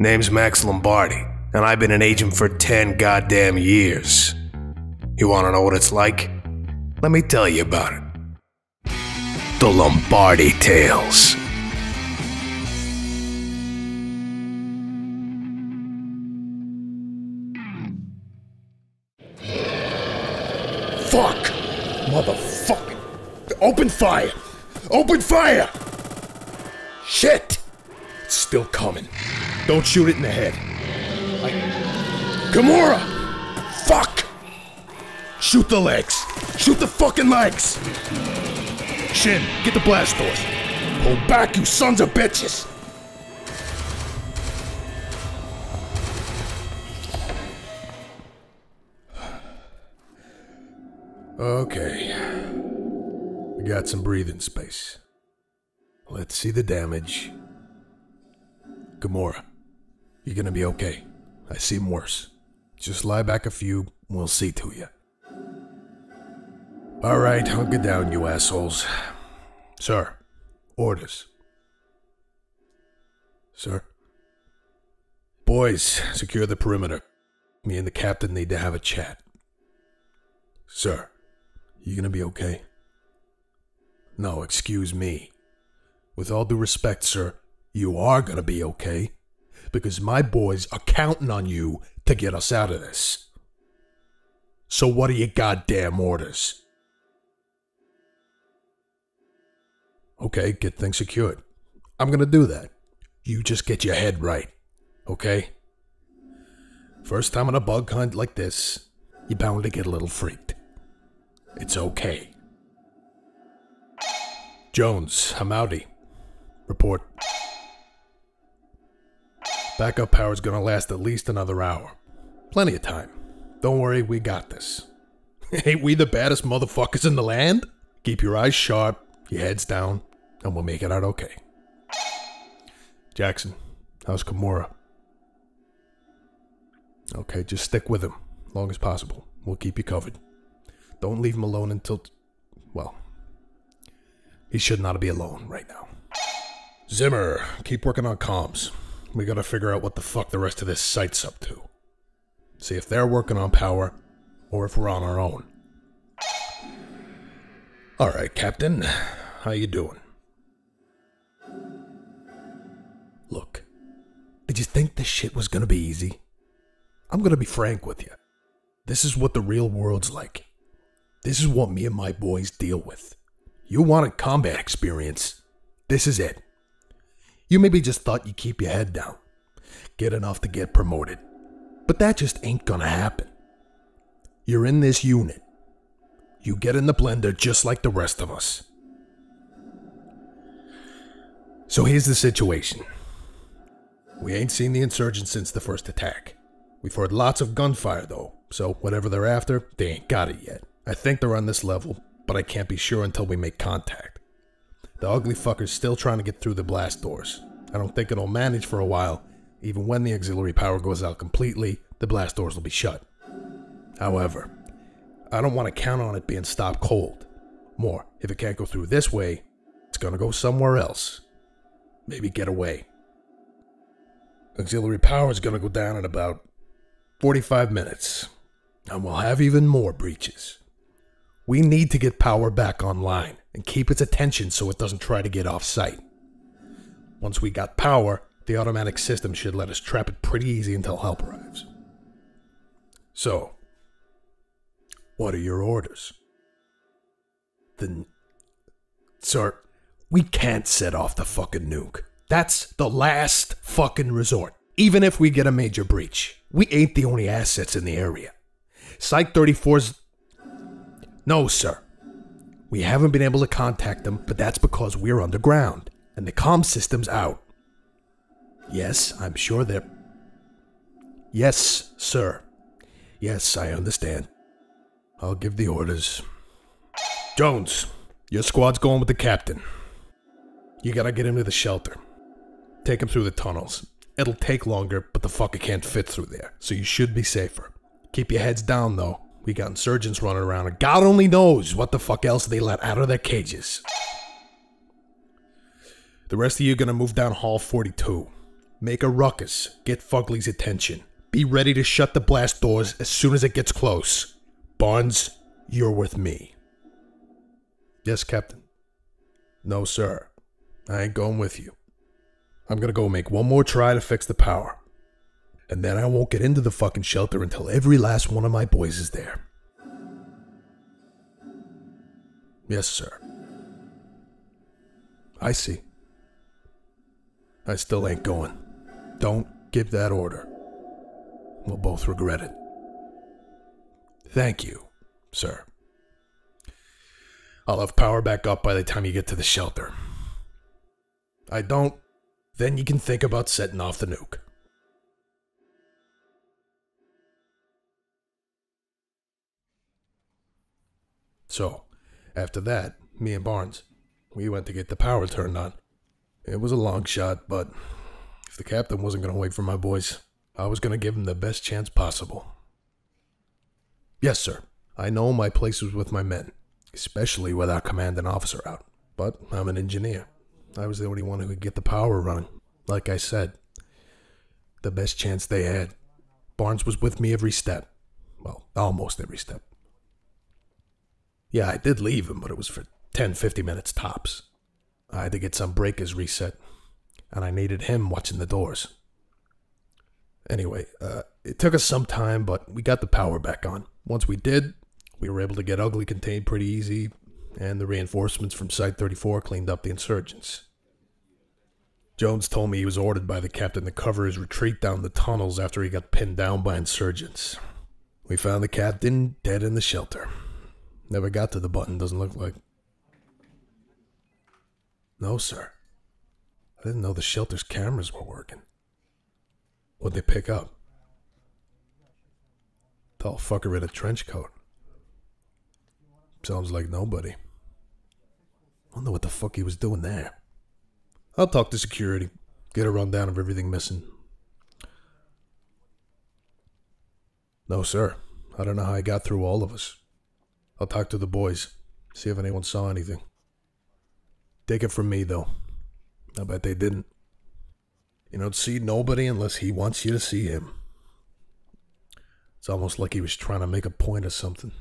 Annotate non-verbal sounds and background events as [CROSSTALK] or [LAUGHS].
Name's Max Lombardi, and I've been an agent for 10 goddamn years. You wanna know what it's like? Let me tell you about it. The Lombardi Tales. Fuck! Motherfucker! Open fire! Open fire! Shit! It's still coming. Don't shoot it in the head. I... Kimura! Fuck! Shoot the legs! Shoot the fucking legs! Shin, get the blast doors. Hold back, you sons of bitches! Okay. We got some breathing space. Let's see the damage. Kimura, you're gonna be okay. I seem worse. Just lie back a few, we'll see to you. Alright, hunker down, you assholes. Sir, orders. Sir? Boys, secure the perimeter. Me and the captain need to have a chat. Sir, you gonna be okay? No, excuse me. With all due respect, sir, you are gonna be okay. Because my boys are counting on you to get us out of this. So what are your goddamn orders? Okay, get things secured. I'm gonna do that. You just get your head right, okay? First time on a bug hunt like this, you're bound to get a little freaked. It's okay. Jones, Hammouddi. Report. Backup power's gonna last at least another hour. Plenty of time. Don't worry, we got this. [LAUGHS] Ain't we the baddest motherfuckers in the land? Keep your eyes sharp, your heads down, and we'll make it out okay. Jackson, how's Kimura? Okay, just stick with him, as long as possible. We'll keep you covered. Don't leave him alone until. Well, he should not be alone right now. Zimmer, keep working on comms. We gotta figure out what the fuck the rest of this site's up to. See if they're working on power, or if we're on our own. Alright, Captain. How you doing? Look, did you think this shit was gonna be easy? I'm gonna be frank with you. This is what the real world's like. This is what me and my boys deal with. You want a combat experience? This is it. You maybe just thought you keep your head down, get enough to get promoted. But that just ain't gonna happen. You're in this unit. You get in the blender just like the rest of us. So here's the situation. We ain't seen the insurgents since the first attack. We've heard lots of gunfire though, so whatever they're after, they ain't got it yet. I think they're on this level, but I can't be sure until we make contact. The ugly fucker's still trying to get through the blast doors. I don't think it'll manage for a while. Even when the auxiliary power goes out completely, the blast doors will be shut. However, I don't want to count on it being stopped cold. More, if it can't go through this way, it's gonna go somewhere else. Maybe get away. Auxiliary power is gonna go down in about 45 minutes, and we'll have even more breaches. We need to get power back online and keep its attention so it doesn't try to get off site. Once we got power, the automatic system should let us trap it pretty easy until help arrives. So, what are your orders? Then, sir, we can't set off the fucking nuke. That's the last fucking resort. Even if we get a major breach, we ain't the only assets in the area. Site 34's. No, sir. We haven't been able to contact them, but that's because we're underground and the comm system's out. Yes, I'm sure they're. Yes, sir. Yes, I understand. I'll give the orders. Jones, your squad's going with the captain. You gotta get him to the shelter. Take him through the tunnels. It'll take longer, but the fucker can't fit through there, so you should be safer. Keep your heads down, though. We got insurgents running around, and God only knows what the fuck else they let out of their cages. The rest of you are gonna move down Hall 42. Make a ruckus. Get Fugly's attention. Be ready to shut the blast doors as soon as it gets close. Barnes, you're with me. Yes, Captain. No, sir. I ain't going with you. I'm gonna go make one more try to fix the power. And then I won't get into the fucking shelter until every last one of my boys is there. Yes, sir. I see. I still ain't going. Don't give that order. We'll both regret it. Thank you, sir. I'll have power back up by the time you get to the shelter. I don't, then you can think about setting off the nuke. So, after that, me and Barnes, we went to get the power turned on. It was a long shot, but if the captain wasn't going to wait for my boys, I was going to give them the best chance possible. Yes, sir. I know my place was with my men, especially with our commanding officer out. But I'm an engineer. I was the only one who could get the power running. Like I said, the best chance they had. Barnes was with me every step. Well, almost every step. Yeah, I did leave him, but it was for 10, 50 minutes tops. I had to get some breakers reset, and I needed him watching the doors. Anyway, uh, it took us some time, but we got the power back on. Once we did, we were able to get Ugly contained pretty easy, and the reinforcements from Site 34 cleaned up the insurgents. Jones told me he was ordered by the captain to cover his retreat down the tunnels after he got pinned down by insurgents. We found the captain dead in the shelter. Never got to the button, doesn't look like. No, sir. I didn't know the shelter's cameras were working. What'd they pick up? Tall fucker in a trench coat. Sounds like nobody. Wonder what the fuck he was doing there. I'll talk to security, get a rundown of everything missing. No, sir. I don't know how I got through all of us. I'll talk to the boys, see if anyone saw anything. Take it from me, though. I bet they didn't. You don't see nobody unless he wants you to see him. It's almost like he was trying to make a point of something.